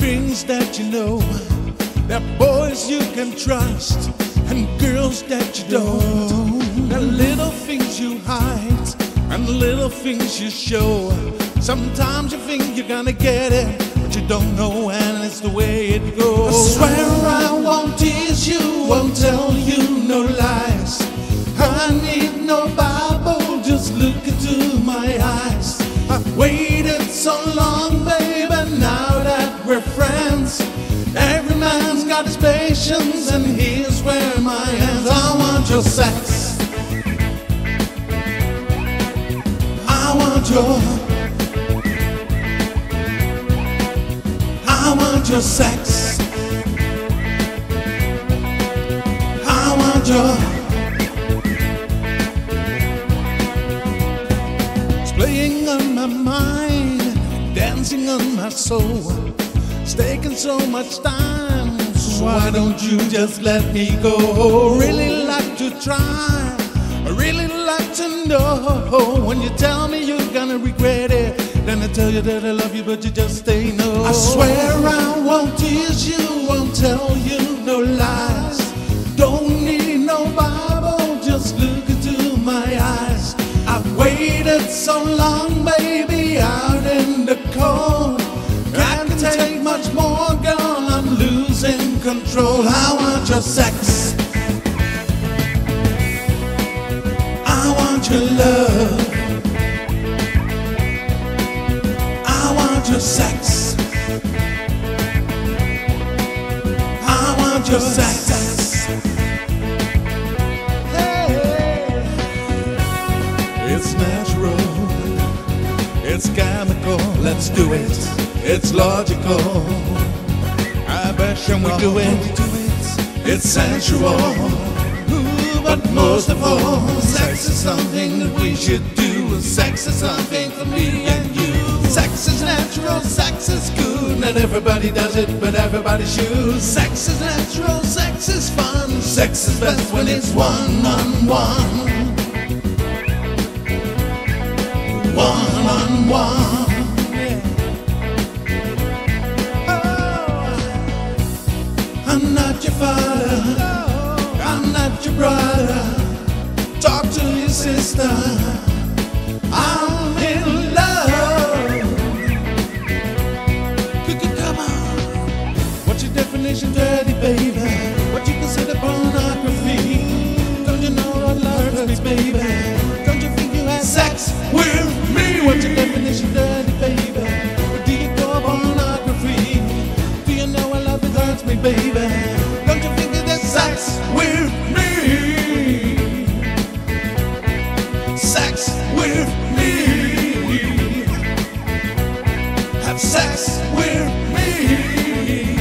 things that you know. There are boys you can trust and girls that you don't. There are little things you hide and little things you show. Sometimes you think you're gonna get it, but you don't know, and it's the way it goes. I swear I won't tease you, won't tell you no lies. And here's where my hands. I want your sex. I want your. I want your sex. I want your. It's playing on my mind, dancing on my soul. It's taking so much time. Why don't you just let me go? Really like to try. I really like to know when you tell me you're gonna regret it. Then I tell you that I love you, but you just say no. I swear I won't tease you, won't tell you no lies. Don't need no Bible, just look into my eyes. I've waited so long, baby, out in the cold. Control. I want your sex. I want your love. I want your sex. I want your sex. Hey. It's natural. It's chemical. Let's do it. It's logical. Can we do it? It's sensual. But most of all, sex is something that we should do. Sex is something for me and you. Sex is natural, sex is good. Not everybody does it, but everybody should. Sex is natural, sex is fun. Sex is best when it's one on one. One on one. Definition, dirty baby? What you consider pornography? Don't you know what love hurts, baby? Don't you think you had sex with me? What's your definition, dirty baby? Or do you call pornography? Do you know what love hurts me, baby? Don't you think that there's sex with me? Sex with me. Have sex with me.